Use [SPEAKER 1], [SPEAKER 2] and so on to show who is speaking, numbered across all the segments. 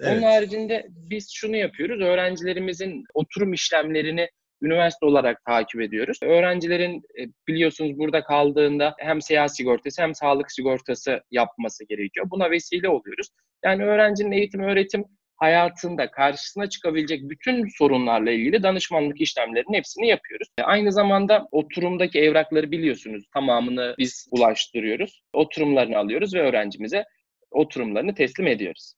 [SPEAKER 1] Evet. Onun haricinde biz şunu yapıyoruz. Öğrencilerimizin oturum işlemlerini üniversite olarak takip ediyoruz. Öğrencilerin e, biliyorsunuz burada kaldığında hem seyahat sigortası hem sağlık sigortası yapması gerekiyor. Buna vesile oluyoruz. Yani öğrencinin eğitim öğretim hayatında karşısına çıkabilecek bütün sorunlarla ilgili danışmanlık işlemlerinin hepsini yapıyoruz. E, aynı zamanda oturumdaki evrakları biliyorsunuz tamamını biz ulaştırıyoruz. Oturumlarını alıyoruz ve öğrencimize oturumlarını teslim ediyoruz.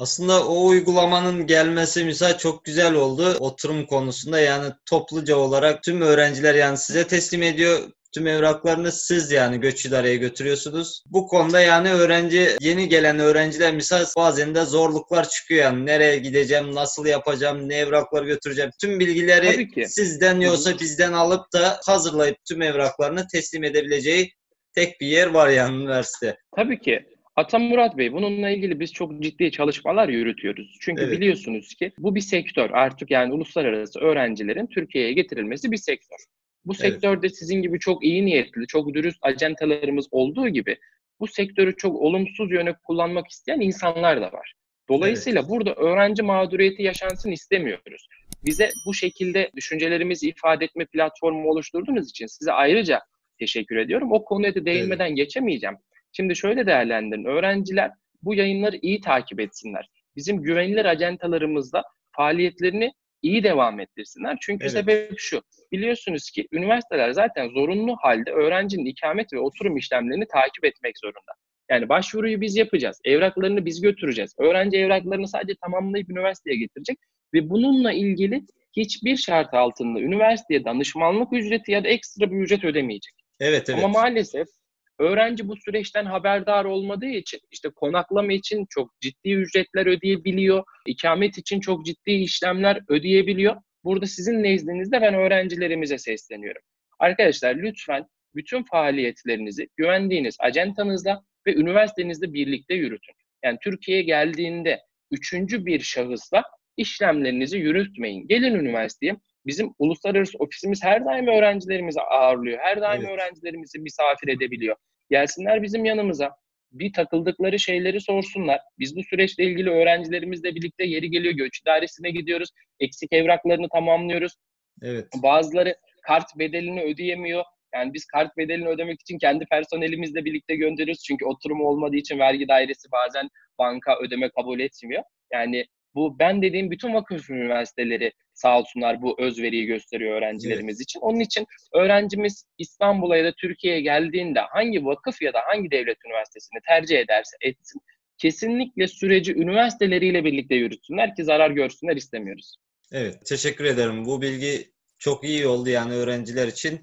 [SPEAKER 2] Aslında o uygulamanın gelmesi misal çok güzel oldu oturum konusunda yani topluca olarak tüm öğrenciler yani size teslim ediyor tüm evraklarını siz yani göç idareye götürüyorsunuz. Bu konuda yani öğrenci yeni gelen öğrenciler misal bazen de zorluklar çıkıyor yani nereye gideceğim, nasıl yapacağım, ne evraklar götüreceğim. Tüm bilgileri sizden yoksa bizden alıp da hazırlayıp tüm evraklarını teslim edebileceği tek bir yer var yani üniversite.
[SPEAKER 1] Tabii ki. Atan Murat Bey bununla ilgili biz çok ciddi çalışmalar yürütüyoruz. Çünkü evet. biliyorsunuz ki bu bir sektör. Artık yani uluslararası öğrencilerin Türkiye'ye getirilmesi bir sektör. Bu evet. sektörde sizin gibi çok iyi niyetli, çok dürüst acentalarımız olduğu gibi bu sektörü çok olumsuz yöne kullanmak isteyen insanlar da var. Dolayısıyla evet. burada öğrenci mağduriyeti yaşansın istemiyoruz. Bize bu şekilde düşüncelerimizi ifade etme platformu oluşturduğunuz için size ayrıca teşekkür ediyorum. O konuya da değinmeden evet. geçemeyeceğim. Şimdi şöyle değerlendirin. Öğrenciler bu yayınları iyi takip etsinler. Bizim güvenilir acentalarımızla faaliyetlerini iyi devam ettirsinler. Çünkü evet. sebep şu. Biliyorsunuz ki üniversiteler zaten zorunlu halde öğrencinin ikamet ve oturum işlemlerini takip etmek zorunda. Yani başvuruyu biz yapacağız. Evraklarını biz götüreceğiz. Öğrenci evraklarını sadece tamamlayıp üniversiteye getirecek ve bununla ilgili hiçbir şart altında üniversiteye danışmanlık ücreti ya da ekstra bir ücret ödemeyecek. Evet, evet. Ama maalesef Öğrenci bu süreçten haberdar olmadığı için işte konaklama için çok ciddi ücretler ödeyebiliyor. ikamet için çok ciddi işlemler ödeyebiliyor. Burada sizin nezdinizde ben öğrencilerimize sesleniyorum. Arkadaşlar lütfen bütün faaliyetlerinizi güvendiğiniz acentanızla ve üniversitenizle birlikte yürütün. Yani Türkiye'ye geldiğinde üçüncü bir şahısla işlemlerinizi yürütmeyin. Gelin üniversiteye. Bizim uluslararası ofisimiz her daim öğrencilerimizi ağırlıyor. Her daim evet. öğrencilerimizi misafir edebiliyor. Gelsinler bizim yanımıza. Bir takıldıkları şeyleri sorsunlar. Biz bu süreçle ilgili öğrencilerimizle birlikte yeri geliyor göç idaresine gidiyoruz. Eksik evraklarını tamamlıyoruz. Evet. Bazıları kart bedelini ödeyemiyor. Yani biz kart bedelini ödemek için kendi personelimizle birlikte gönderiyoruz. Çünkü oturum olmadığı için vergi dairesi bazen banka ödeme kabul etmiyor. Yani bu ben dediğim bütün vakıf üniversiteleri sağ olsunlar bu özveriyi gösteriyor öğrencilerimiz evet. için. Onun için öğrencimiz İstanbul'a ya da Türkiye'ye geldiğinde hangi vakıf ya da hangi devlet üniversitesini tercih ederse etsin kesinlikle süreci üniversiteleriyle birlikte yürütsünler ki zarar görsünler istemiyoruz.
[SPEAKER 2] Evet teşekkür ederim. Bu bilgi çok iyi oldu yani öğrenciler için.